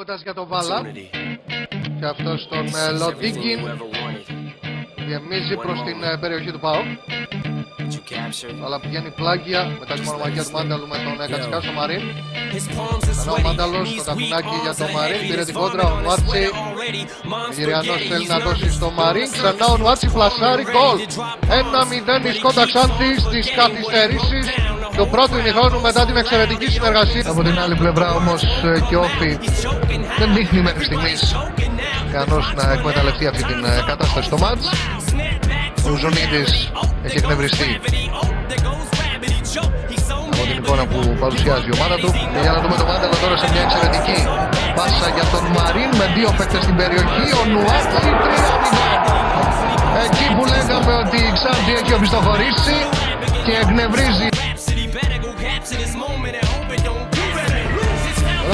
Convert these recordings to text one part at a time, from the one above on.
Ρόκας για τον Βάλα. Και αυτός τον ε, Λοντίγκιν. Γεμίζει προς την ε, περιοχή του ΠΑΟΚ. Αλλά πηγαίνει πλάγια μετά τη μονομαχία του Μάνταλου με τον ε, Κατσικάσο Μαρίν. Ενώ ο Μάνταλος στο τακουνάκι για τον Μαρίν πήρε την κόντρα. Ο Νουάτσι, ο Γυριανός θέλει να δώσει στο Μαρίν. Ξανά ο Νουάτσι πλασάρει γκολ. 1-0 η Σκόντα Ξάντη στις καθυστερήσεις του πρώτου ημιχρόνου μετά την εξαιρετική συνεργασία. Από την άλλη πλευρά όμως ε, και ο Όφη δεν δείχνει μέχρι στιγμής κανός να εκμεταλλευτεί αυτή την ε, κατάσταση στο μάτς. Ο Ζωνίδης έχει εκνευριστεί από την εικόνα που παρουσιάζει η ομάδα του. Και για να δούμε το Μάνταλο τώρα σε μια εξαιρετική πάσα για τον Μαρίν με δύο παίκτες στην περιοχή. Ο Νουάτσι 3-0. Εκεί που λέγαμε ότι η Ξάντη έχει οπισθοχωρήσει και εκνευρίζει.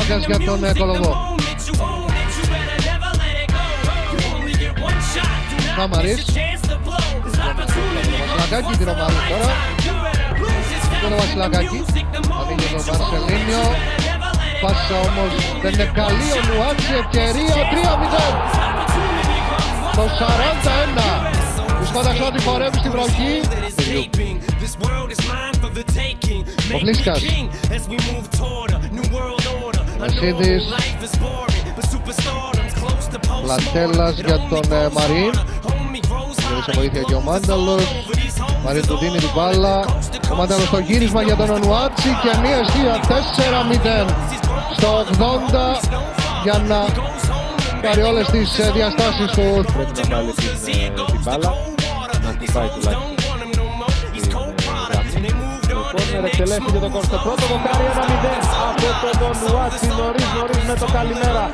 Ρόκας για τον ε, Κολοβό. Σάμαρης. Βασιλακάκη την ομάδα τώρα. Και το Βασιλακάκη. Ανοίγει τον Μαρσελίνιο. Πάσα όμως δεν είναι καλή. Ο Νουάτσι ευκαιρία 3-0. Το 41. Η Σκότα Ξώτη χορεύει στη βροχή. Ο Φλίσκας. Μεσίδης. Λατέλας για τον ε, Μαρίν. σε βοήθεια και ο Μάνταλος. Μαρίν του δίνει την μπάλα. Ο Μάνταλος στο γύρισμα για τον Ονουάτσι και μία αιστεία 4-0 στο 80 για να πάρει όλες τις ε, διαστάσεις του. Πρέπει να βάλει την, ε, την μπάλα, να χτυπάει τουλάχιστον κόρνερ εκτελέστηκε το κόρ στο πρώτο δοκάρι 1-0 από τον Ονουάτσι νωρίς νωρίς με το καλημέρα.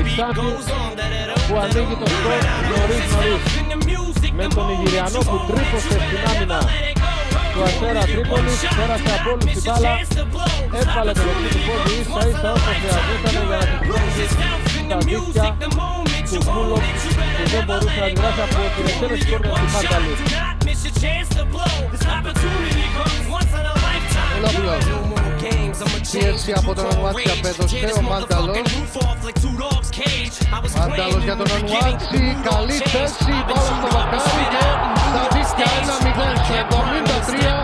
η Ξάνθη που ανοίγει το σκορ νωρίς νωρίς. με τον Ιγυριανό που τρύπωσε στην άμυνα. του Αστέρα Τρίπολης πέρασε από όλους την μπάλα. έβαλε το λεπτή του πόδι ίσα ίσα όσο χρειαζόταν για να την στα δίκτυα του Μούλο που δεν μπορούσε να αντιδράσει από την εκτέλεση κόρνερ του Μάνταλη Έτσι από τον Ανουάτσι απέδωσε, ο Μάνταλος. Μάνταλος για τον Ανουάτσι, καλή θέση, μπάλα στο μπακάρι και στα δίκτυα 1-0 σε 73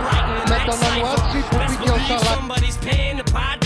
με τον Ανουάτσι που πήγε ο Σαλάκ.